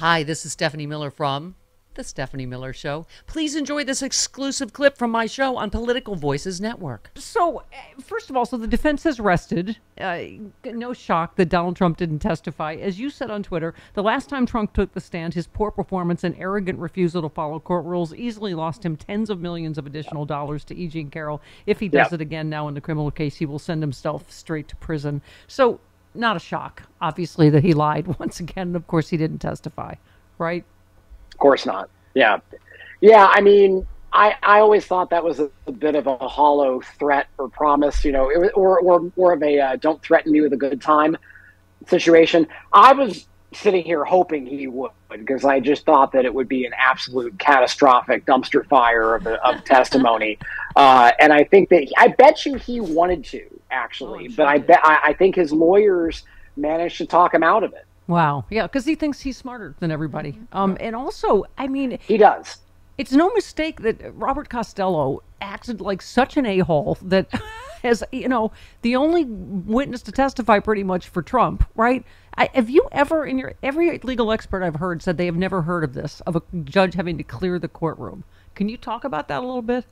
Hi, this is Stephanie Miller from The Stephanie Miller Show. Please enjoy this exclusive clip from my show on Political Voices Network. So, uh, first of all, so the defense has rested. Uh, no shock that Donald Trump didn't testify. As you said on Twitter, the last time Trump took the stand, his poor performance and arrogant refusal to follow court rules easily lost him tens of millions of additional dollars to E. Jean Carroll. If he does Yep. it again now in the criminal case, he will send himself straight to prison. So, not a shock, obviously, that he lied once again. And of course, he didn't testify, right? Of course not. Yeah. Yeah. I mean, I, I always thought that was a, a bit of a hollow threat or promise, you know, it, or, or more of a uh, don't threaten me with a good time situation. I was sitting here hoping he would because I just thought that it would be an absolute catastrophic dumpster fire of, of testimony. Uh, and I think that I bet you he wanted to actually, Oh, but I bet I, I think his lawyers managed to talk him out of it. Wow. Yeah, because he thinks he's smarter than everybody. Um, and also, I mean, He does. it's no mistake that Robert Costello acted like such an a-hole that as you know the only witness to testify pretty much for Trump, right? I, have you ever in your every legal expert I've heard said they have never heard of this of a judge having to clear the courtroom. Can you talk about that a little bit?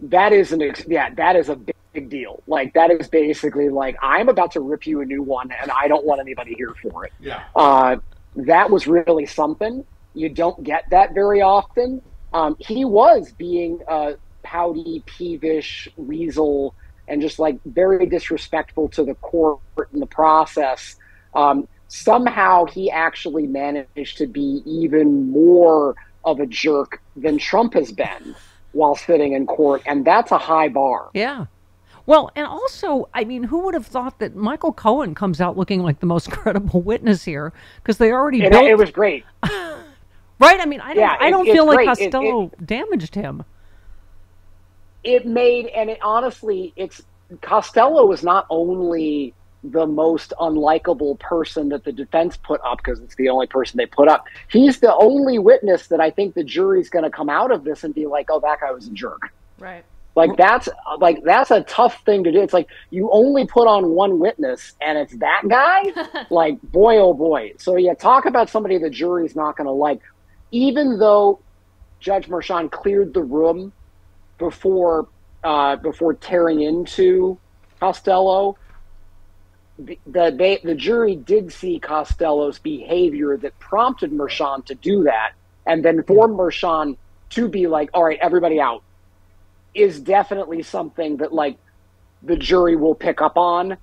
that is an ex- yeah that is a big, big deal like that is basically like i'm about to rip you a new one and i don't want anybody here for it Yeah. uh, that was really something you don't get that very often um, he was being a pouty peevish weasel and just like very disrespectful to the court in the process um, somehow he actually managed to be even more of a jerk than trump has been while sitting in court, and that's a high bar. Yeah. Well, and also, I mean, who would have thought that Michael Cohen comes out looking like the most credible witness here? Because they already And built it was great. right. I mean, I don't, Yeah, I don't feel like great. It- Costello damaged him. It made, and it honestly, it's Costello was not only the most unlikable person that the defense put up because it's the only person they put up. He's the only witness that I think the jury's going to come out of this and be like, "Oh, that guy was a jerk." Right. Like that's like that's a tough thing to do. It's like you only put on one witness and it's that guy. like boy oh boy. So yeah, talk about somebody the jury's not going to like. Even though Judge Merchan cleared the room before uh, before tearing into Costello, the the, the jury did see Costello's behavior that prompted Merchan to do that, and then for Merchan to be like, "All right, everybody out." is definitely something that like the jury will pick up on.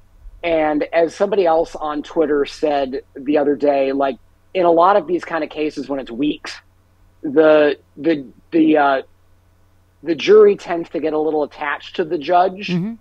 And as somebody else on Twitter said the other day, like in a lot of these kind of cases when it's weeks, the the the uh, the jury tends to get a little attached to the judge, Mhm.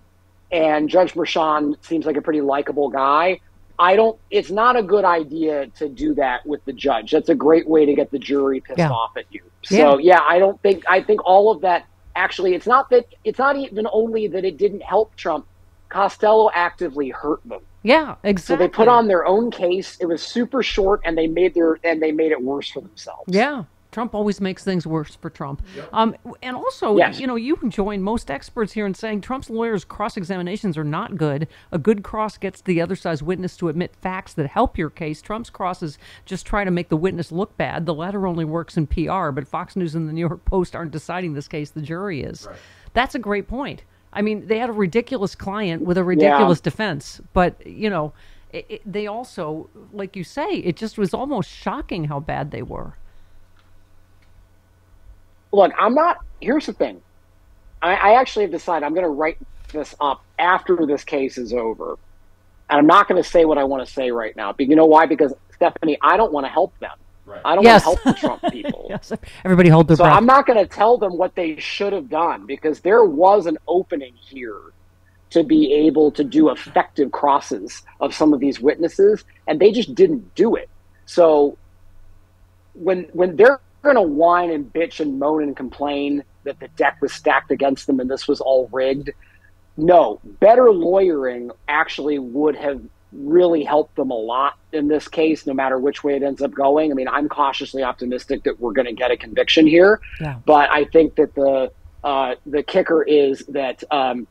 and Judge Merchan seems like a pretty likable guy. I don't. It's not a good idea to do that with the judge. That's a great way to get the jury pissed Yeah. off at you. So Yeah. yeah, I don't think. I think all of that actually. It's not that. It's not even only that it didn't help Trump. Costello actively hurt them. Yeah, So exactly. they put on their own case. It was super short, and they made their and they made it worse for themselves. Yeah. Trump always makes things worse for Trump. Um, and also, Yes. you know, you can join most experts here in saying Trump's lawyers' cross examinations are not good. A good cross gets the other side's witness to admit facts that help your case. Trump's crosses just try to make the witness look bad. The latter only works in PR, but Fox News and the New York Post aren't deciding this case, the jury is. That's a great point. I mean, they had a ridiculous client with a ridiculous defense, but, you know, it, it, they also, like you say, it just was almost shocking how bad they were. Look, I'm not. Here's the thing. I, I actually have decided I'm going to write this up after this case is over, and I'm not going to say what I want to say right now. But you know why? Because Stephanie, I don't want to help them. Right. I don't Yes. want to help the Trump people. Yes, everybody hold their So breath. I'm not going to tell them what they should have done because there was an opening here to be able to do effective crosses of some of these witnesses, and they just didn't do it. So when when they're going to whine and bitch and moan and complain that the deck was stacked against them and this was all rigged, no, better lawyering actually would have really helped them a lot in this case, no matter which way it ends up going. I mean, I'm cautiously optimistic that we're going to get a conviction here, Yeah. but I think that the uh, the kicker is that um,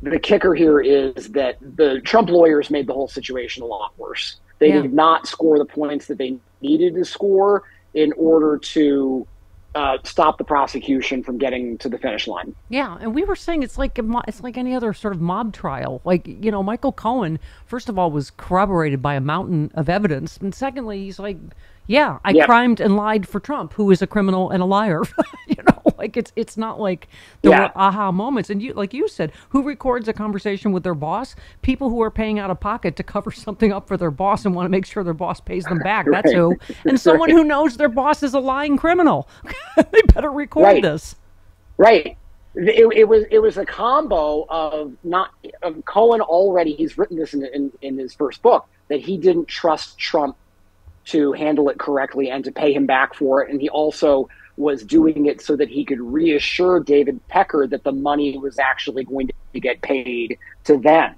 the kicker here is that the Trump lawyers made the whole situation a lot worse. They Yeah. did not score the points that they needed to score in order to uh, stop the prosecution from getting to the finish line. Yeah, and we were saying it's like mo- it's like any other sort of mob trial. Like you know, Michael Cohen, first of all, was corroborated by a mountain of evidence, and secondly, he's like, "Yeah, I Yep. crimed and lied for Trump, who is a criminal and a liar." you know, like it's it's not like there Yeah. were aha moments. And you, like you said, who records a conversation with their boss? People who are paying out of pocket to cover something up for their boss and want to make sure their boss pays them back. That's who. And someone who knows their boss is a lying criminal. they better record Right. this. Right. It, it was it was a combo of not of Cohen already. He's written this in, in in his first book that he didn't trust Trump to handle it correctly and to pay him back for it, and he also was doing it so that he could reassure David Pecker that the money was actually going to get paid to them.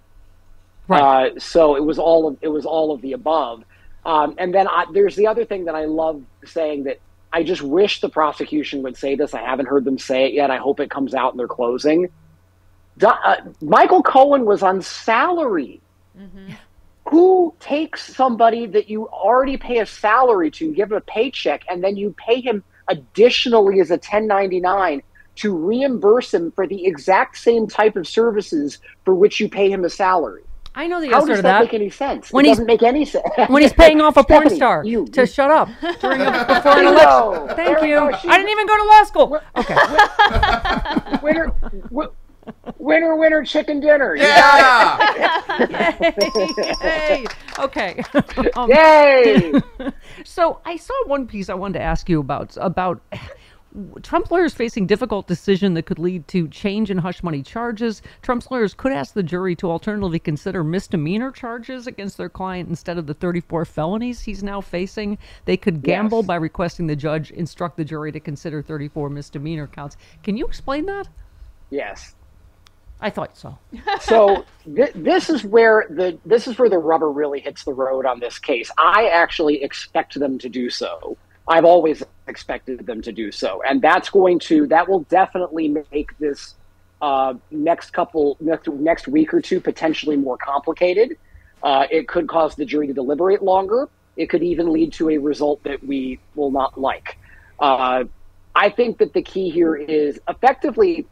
Right. Uh, so it was all of it was all of the above. Um, and then I, there's the other thing that I love saying that I just wish the prosecution would say this. I haven't heard them say it yet. I hope it comes out in their closing. Do, uh, Michael Cohen was on salary. Who takes somebody that you already pay a salary to, give him a paycheck, and then you pay him additionally as a 1099 to reimburse him for the exact same type of services for which you pay him a salary? I know the How answer does to that, that. make any sense? When it doesn't make any sense. when he's paying off a porn Stephanie, star you, to you- shut up during a, before an Bingo. election. Thank There we you. go. I didn't even go to law school. Okay. winner, wi- winner, winner, chicken dinner. You got Yeah. Yay. Okay. Um. Yay! so I saw one piece I wanted to ask you about about Trump lawyers facing difficult decision that could lead to change in hush money charges. Trump's lawyers could ask the jury to alternatively consider misdemeanor charges against their client instead of the 34 felonies he's now facing. They could gamble Yes. by requesting the judge instruct the jury to consider 34 misdemeanor counts. Can you explain that? Yes. I thought so. so th- this is where the this is where the rubber really hits the road on this case. I actually expect them to do so. I've always expected them to do so, and that's going to that will definitely make this uh, next couple next, next week or two potentially more complicated. Uh, it could cause the jury to deliberate longer. It could even lead to a result that we will not like. Uh, I think that the key here is effectively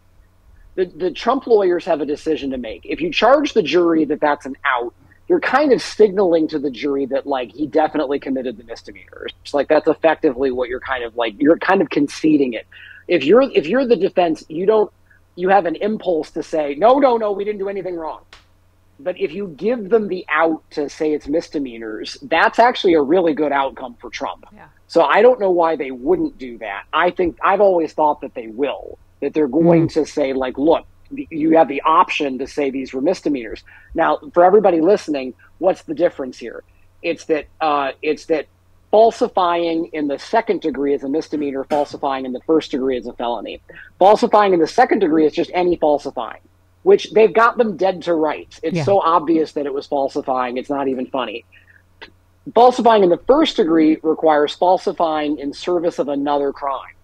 the, the Trump lawyers have a decision to make. If you charge the jury that that's an out, you're kind of signaling to the jury that like he definitely committed the misdemeanors. It's like that's effectively what you're kind of like you're kind of conceding it. If you're if you're the defense, you don't you have an impulse to say no no no we didn't do anything wrong. But if you give them the out to say it's misdemeanors, that's actually a really good outcome for Trump. Yeah. So I don't know why they wouldn't do that. I think I've always thought that they will, that they're going to say, like, look, you have the option to say these were misdemeanors. Now, for everybody listening, what's the difference here? It's that uh, it's that falsifying in the second degree is a misdemeanor, falsifying in the first degree is a felony. Falsifying in the second degree is just any falsifying, which they've got them dead to rights. It's Yeah. so obvious that it was falsifying, it's not even funny. Falsifying in the first degree requires falsifying in service of another crime.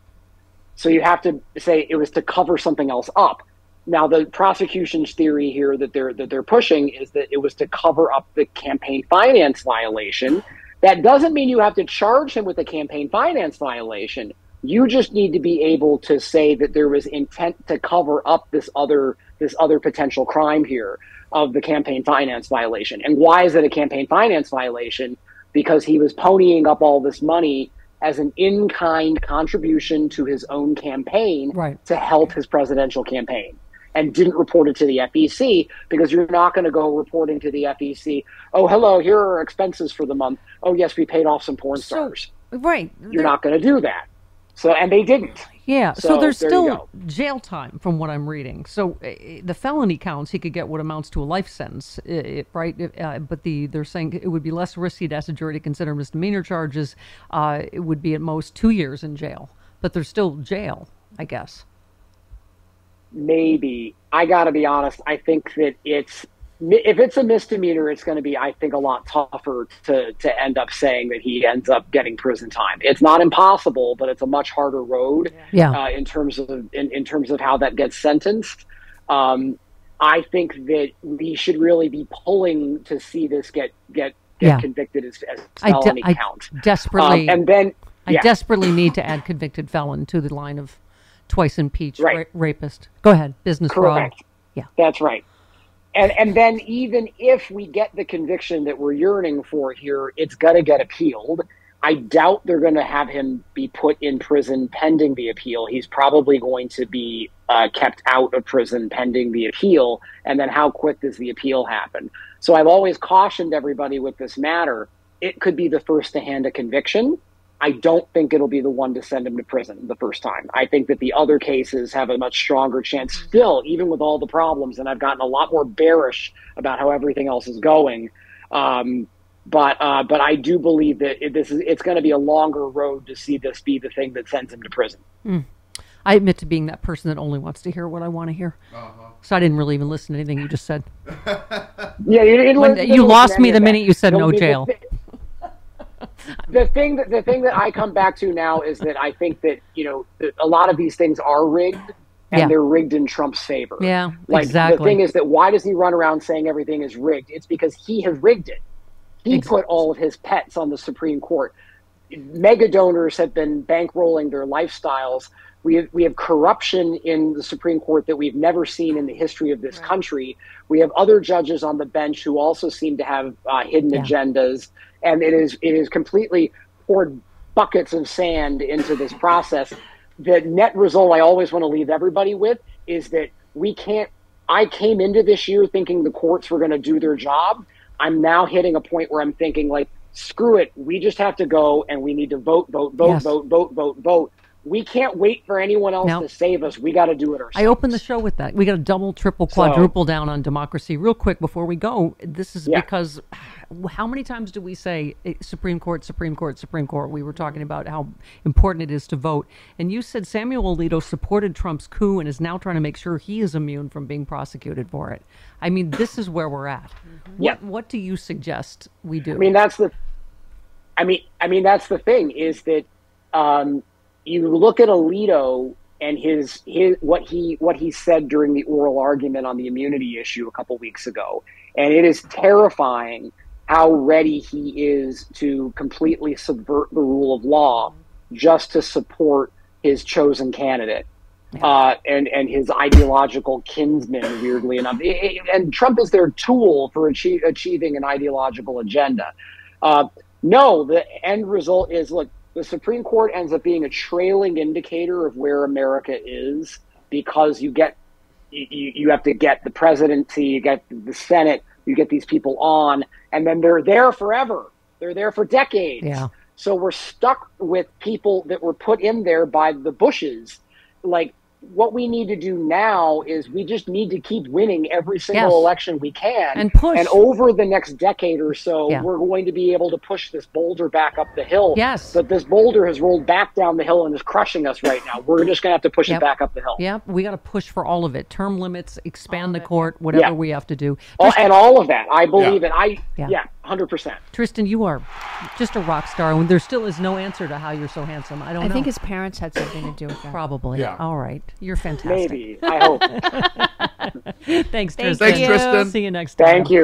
So you have to say it was to cover something else up. Now the prosecution's theory here that they're that they're pushing is that it was to cover up the campaign finance violation. That doesn't mean you have to charge him with a campaign finance violation. You just need to be able to say that there was intent to cover up this other this other potential crime here of the campaign finance violation. And why is it a campaign finance violation? Because he was ponying up all this money as an in-kind contribution to his own campaign Right. to help his presidential campaign and didn't report it to the FEC because you're not going to go reporting to the FEC, oh, hello, here are our expenses for the month. Oh, yes, we paid off some porn So, stars. right. You're there- not going to do that. So, and they didn't. Yeah, so, So, there's there still jail time from what I'm reading. So uh, the felony counts, he could get what amounts to a life sentence, it- right? Uh, but the they're saying it would be less risky to ask a jury to consider misdemeanor charges. Uh, it would be at most two years in jail, but there's still jail, I guess. maybe I got to be honest. I think that it's if it's a misdemeanor, it's going to be I think a lot tougher to to end up saying that he ends up getting prison time. It's not impossible, but it's a much harder road Yeah. uh, in terms of in, in terms of how that gets sentenced. Um, I think that we should really be pulling to see this get get get Yeah. convicted as, as I, de- felony I count. desperately, Um, and then I desperately need to add convicted felon to the line of twice impeached Right. ra- rapist. Go ahead, business Correct. fraud. Yeah. That's right. And and then even if we get the conviction that we're yearning for here, it's got to get appealed. I doubt they're going to have him be put in prison pending the appeal. He's probably going to be uh, kept out of prison pending the appeal. And then how quick does the appeal happen? So I've always cautioned everybody with this matter. It could be the first to hand a conviction. I don't think it'll be the one to send him to prison the first time. I think that the other cases have a much stronger chance still, even with all the problems. And I've gotten a lot more bearish about how everything else is going. Um, but uh, but I do believe that it, this is it's going to be a longer road to see this be the thing that sends him to prison. I admit to being that person that only wants to hear what I want to hear. So I didn't really even listen to anything you just said. Yeah, you, didn't When- listen- you lost me the minute you said The- no the- jail. The thing that the thing that I come back to now is that I think that you know that a lot of these things are rigged, and Yeah. they're rigged in Trump's favor. Yeah, like exactly. the thing is that why does he run around saying everything is rigged? It's because he has rigged it. He Ex- put all of his pets on the Supreme Court. Mega donors have been bankrolling their lifestyles. We have, we have corruption in the Supreme Court that we've never seen in the history of this country. We have other judges on the bench who also seem to have uh, hidden Yeah. agendas, and it is it is completely poured buckets of sand into this process. The net result I always want to leave everybody with is that we can't. I came into this year thinking the courts were going to do their job. I'm now hitting a point where I'm thinking like, screw it. We just have to go and we need to vote, vote, vote, Yes. vote, vote, vote, vote. We can't wait for anyone else to save us. We got to do it ourselves. I opened the show with that. We got to double, triple, So- quadruple down on democracy. Real quick before we go, this is Yeah. because how many times do we say eh, Supreme Court, Supreme Court, Supreme Court? We were talking about how important it is to vote. And you said Samuel Alito supported Trump's coup and is now trying to make sure he is immune from being prosecuted for it. I mean, this is where we're at. Yeah. What, what do you suggest we do? I mean, that's the. I mean, I mean that's the thing is that um, you look at Alito and his his what he what he said during the oral argument on the immunity issue a couple weeks ago, and it is terrifying how ready he is to completely subvert the rule of law just to support his chosen candidate. Uh, and and his ideological kinsman, weirdly enough, I- I- and Trump is their tool for achie- achieving an ideological agenda. Uh, no, the end result is look, the Supreme Court ends up being a trailing indicator of where America is because you get you, you have to get the presidency, you get the Senate, you get these people on, and then they're there forever. They're there for decades. Yeah. So we're stuck with people that were put in there by the Bushes. Like what we need to do now is we just need to keep winning every single Yes. election we can And push. and over the next decade or so Yeah. we're going to be able to push this boulder back up the hill Yes. but this boulder has rolled back down the hill and is crushing us right now we're just going to have to push Yep. it back up the hill yeah, we got to push for all of it. Term limits, expand the court, whatever Yeah. we have to do. all, and all of that i believe Yeah. it i Yeah. yeah. 100% Tristan, you are just a rock star, and there still is no answer to how you're so handsome. I don't I know. think his parents had something to do with that. probably. Yeah. All right. You're fantastic. maybe i hope Thanks, Thank Tristan. Thanks, Tristan. See you next time. thank you